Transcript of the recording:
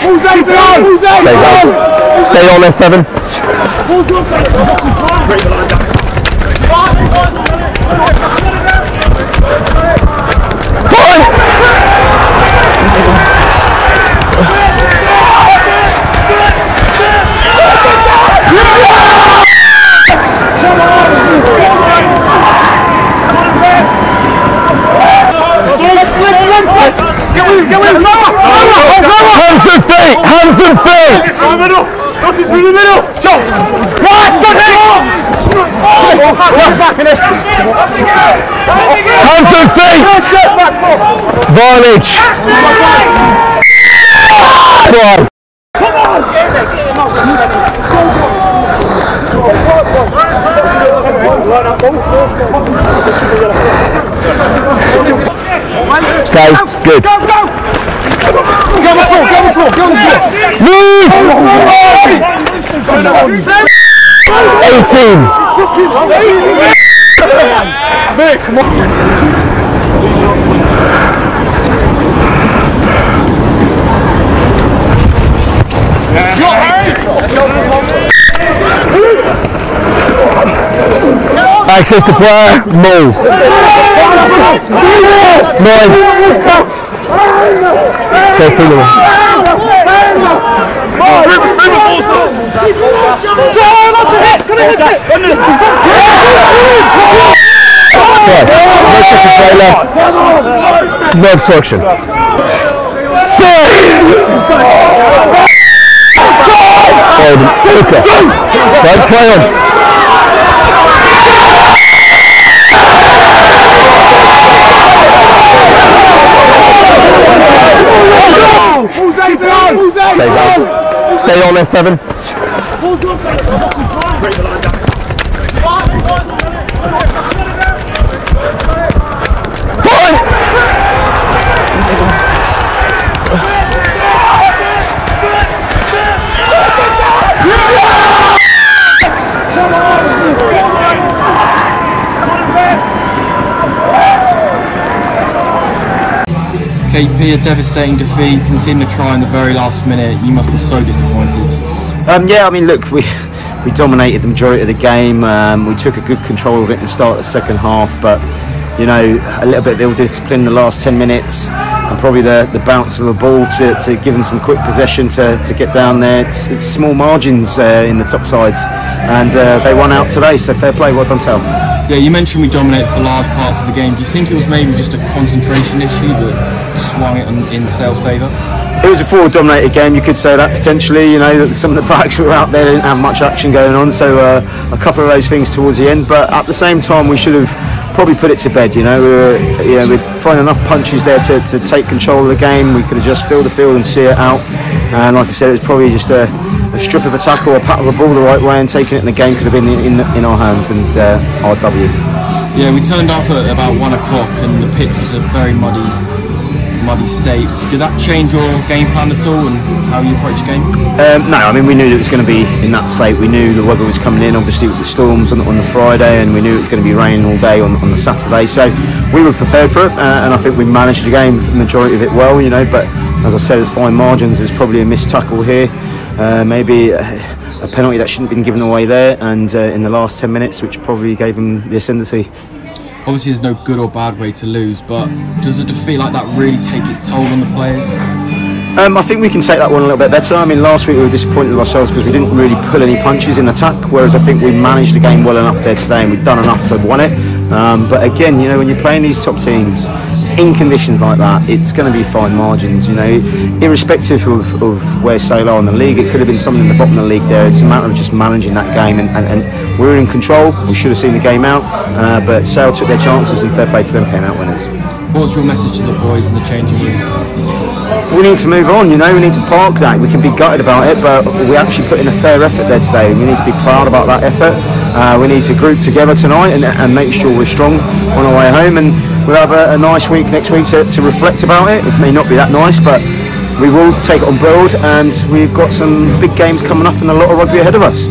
Stay down. Stay on there, seven. And feet. Through the middle! Nothing through the middle! Jump! Right, got it. Hands and feet. Varnage. Try. Stay. Good. Move! 18. Access to player, move. Nine. Go through the Try. No second trailer. No obstruction. Six. Right, play. On there, seven. Fine. KP, a devastating defeat, conceding a try in the very last minute. You must be so disappointed. Um, yeah, I mean, look, we we dominated the majority of the game. Um, we took a good control of it in the start of the second half, but you know, a little bit of ill discipline in the last 10 minutes, and probably the, the bounce of the ball to, to give them some quick possession to, to get down there. It's, it's small margins uh, in the top sides, and uh, they won out today. So fair play, well done, Sal. Yeah, you mentioned we dominated for large parts of the game. Do you think it was maybe just a concentration issue that swung it in, in Sale's favour? It was a forward dominated game, you could say that potentially. You know, that some of the backs were out there, didn't have much action going on, so uh, a couple of those things towards the end. But at the same time, we should have probably put it to bed. You know, we were, you know, we'd find enough punches there to, to take control of the game. We could have just filled the field and see it out. And like I said, it was probably just a, a strip of a tackle, a pat of the ball the right way, and taking it in the game could have been in, in, in our hands and uh, RW. Yeah, we turned up at about one o'clock and the pitch was a very muddy, state. Did that change your game plan at all and how you approach the game? Um, no, I mean we knew it was going to be in that state. We knew the weather was coming in, obviously with the storms on, on the Friday, and we knew it was going to be raining all day on, on the Saturday. So we were prepared for it, uh, and I think we managed the game the majority of it well. You know, but as I said, it's fine margins. It was probably a missed tackle here, uh, maybe. A, a penalty that shouldn't have been given away there, and uh, in the last 10 minutes, which probably gave them the ascendancy. Obviously, there's no good or bad way to lose, but does a defeat like that really take its toll on the players? Um, I think we can take that one a little bit better. I mean, last week we were disappointed with ourselves because we didn't really pull any punches in attack, whereas I think we managed the game well enough there today and we've done enough to have won it. Um, but again, you know, when you're playing these top teams in conditions like that, it's going to be fine margins, you know, irrespective of, of where Sale are in the league. It could have been something in the bottom of the league there. It's a matter of just managing that game and, and, and we were in control. We should have seen the game out, uh, but Sale took their chances and fair play to them, came out winners. What's your message to the boys in the changing room? we need to move on, you know, we need to park that. We can be gutted about it, but we actually put in a fair effort there today. We need to be proud about that effort. Uh, we need to group together tonight and, and make sure we're strong on our way home. And we'll have a, a nice week next week to, to reflect about it. It may not be that nice, but we will take it on board. And we've got some big games coming up and a lot of rugby ahead of us.